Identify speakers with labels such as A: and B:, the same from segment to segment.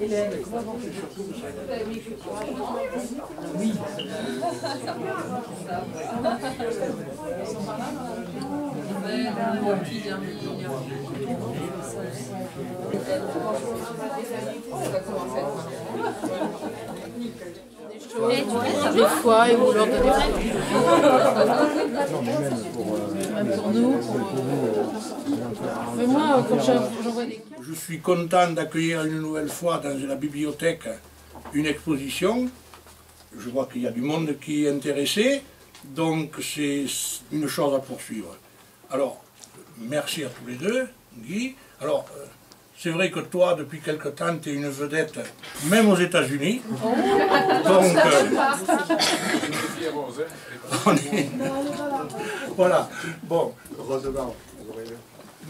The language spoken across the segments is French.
A: Hélène, comment Oui.
B: Deux fois et vous leur donnez Même pour nous. Mais moi, quand j'envoie des
C: Je suis content d'accueillir une nouvelle fois dans la bibliothèque une exposition. Je vois qu'il y a du monde qui est intéressé, donc c'est une chose à poursuivre. Alors, merci à tous les deux, Guy. Alors, euh, c'est vrai que toi, depuis quelque temps, tu es une vedette, même aux États-Unis. Donc, euh, on est- voilà. Bon.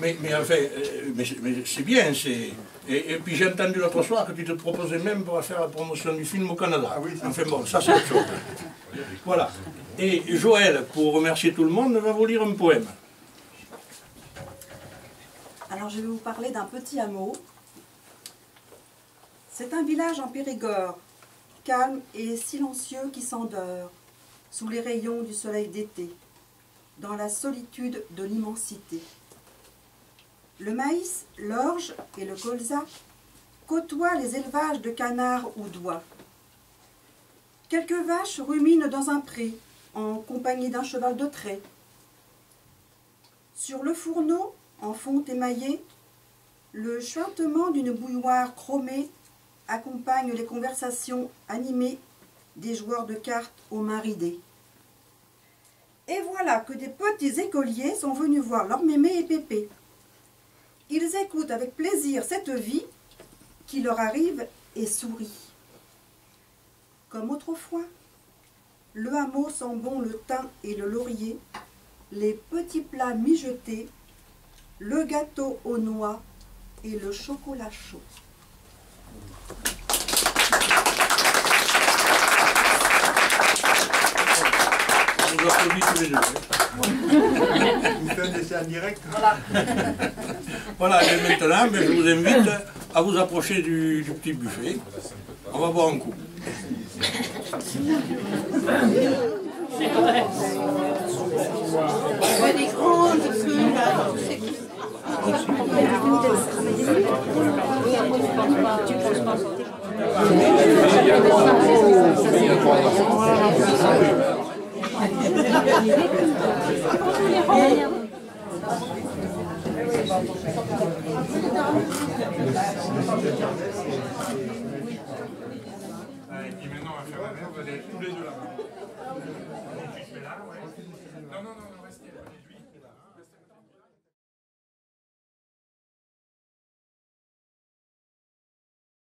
C: Mais, mais enfin, euh, mais, c'est- mais c'est bien. c'est- Et, et puis j'ai entendu l'autre soir que tu te proposais même pour faire la promotion du film au Canada. enfin bon, ça c'est autre chose. Voilà. Et Joël, pour remercier tout le monde, va vous lire un poème.
D: Alors je vais vous parler d'un petit hameau. C'est un village en Périgord, calme et silencieux qui s'endort sous les rayons du soleil d'été, dans la solitude de l'immensité. Le maïs, l'orge et le colza côtoient les élevages de canards ou d'oies. Quelques vaches ruminent dans un pré, en compagnie d'un cheval de trait. Sur le fourneau, en fonte émaillée, le chuintement d'une bouilloire chromée accompagne les conversations animées des joueurs de cartes aux mains ridées. Et voilà que des petits écoliers sont venus voir leur mémé et pépé. Ils écoutent avec plaisir cette vie qui leur arrive et sourit. Comme autrefois, le hameau sent bon le thym et le laurier, les petits plats mijotés, le gâteau aux noix et le chocolat chaud.
C: On vous applaudit tous les deux. hein.
E: Vous faites un essai en direct
C: Voilà, et maintenant, ben, je vous invite à vous approcher du, du petit buffet. On va boire un coup.
E: Et puis maintenant, on va faire la même, vous allez tous les deux là-bas. Je fais là, ouais. Non, non, non, non, restez là.